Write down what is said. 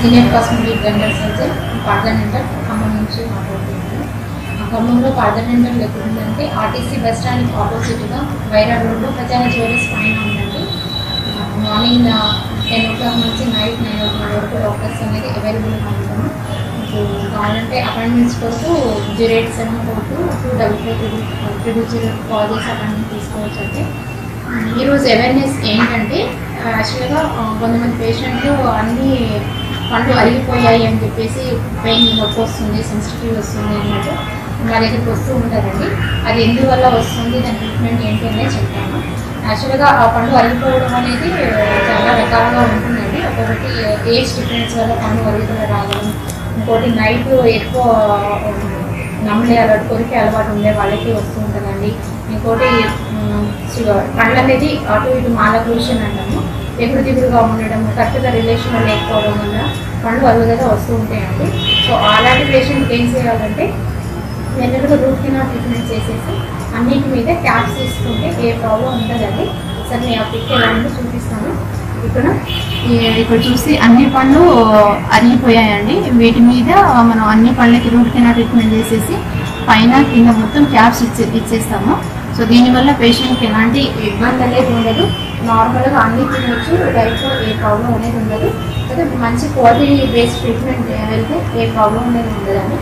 Senior cosmetic general surgeon పార్లమెంటర్ ఖమ్మం నుంచి మాట్లాడుతున్నాను ఆ ఖమ్మంలో పార్లమెంటర్ ఎక్కడుందంటే ఆర్టీసీ బస్ స్టాండ్ ఆపోజిట్గా వైరా రోడ్లో ప్రజా జ్యువెలర్స్ పైన ఉందండి మార్నింగ్ టెన్ ఓ క్లాక్ నుంచి నైట్ నైన్ ఓ క్లాక్ వరకు డాక్టర్స్ అనేది అవైలబుల్గా ఉంటాము కావాలంటే అపాయింట్మెంట్స్ కొరకు జీరో ఎయిట్ సెవెన్ కొరకు two two double four triple triple zero call చేసి అపాయింట్మెంట్ తీసుకోవచ్చు అంటే ఈరోజు అవేర్నెస్ ఏంటంటే యాక్చువల్గా కొంతమంది పేషెంట్లు అన్నీ పండ్లు అరిగిపోయాయి అని చెప్పేసి పెయిన్ నొప్పి వస్తుంది సెన్సిటివ్ వస్తుంది అన్నట్టు మా దగ్గరికి వస్తూ ఉంటారండి. అది ఎందువల్ల వస్తుంది దాని ట్రీట్మెంట్ ఏంటి అనేది చెప్తాను. యాక్చువల్గా ఆ పండు అరిగిపోవడం అనేది చాలా రకాలుగా ఉంటుందండి. ఒకటి ఏజ్ డిఫరెన్స్ వల్ల పండు అరుగుదల రావడం ఇంకోటి నైట్ ఎక్కువ నమ్మలే అలవాటు కొరికి అలవాటు ఉండే వాళ్ళకి వస్తూ ఉంటుందండి. ఇంకోటి పండ్లు అనేది అటు ఇటు మాలక్రూషన్ అంటాము. ఎగురుదిగురుగా ఉండడం కరెక్ట్గా రిలేషన్ లేకపోవడం వల్ల పండ్లు అరుగుదల వస్తూ ఉంటాయండి. సో అలాంటి పేషెంట్కి ఏం చేయాలంటే జనరల్గా రూట్ కెనాల్ ట్రీట్మెంట్ చేసేసి అన్నిటి మీద క్యాప్స్ తీసుకుంటే ఏ ప్రాబ్లం ఉండదండి. సరే నేను ఆ పిక్ ఎలా ఉందో చూపిస్తాను. ఇక్కడ ఇక్కడ చూసి అన్ని పళ్ళు అరిగిపోయాయండి. వీటి మీద మనం అన్ని పళ్ళకి రూట్ కెనాల్ ట్రీట్మెంట్ చేసేసి పైన కింద మొత్తం క్యాప్స్ ఇచ్చే ఇచ్చేస్తాము. సో దీనివల్ల పేషెంట్కి ఎలాంటి ఇబ్బంది అనేది ఉండదు. నార్మల్గా అన్ని తినచ్చు డైట్లో ఏ ప్రాబ్లం అనేది ఉండదు. అయితే మంచి క్వాలిటీ బేస్డ్ ట్రీట్మెంట్ వెళ్తే ఏ ప్రాబ్లం అనేది ఉండదండి.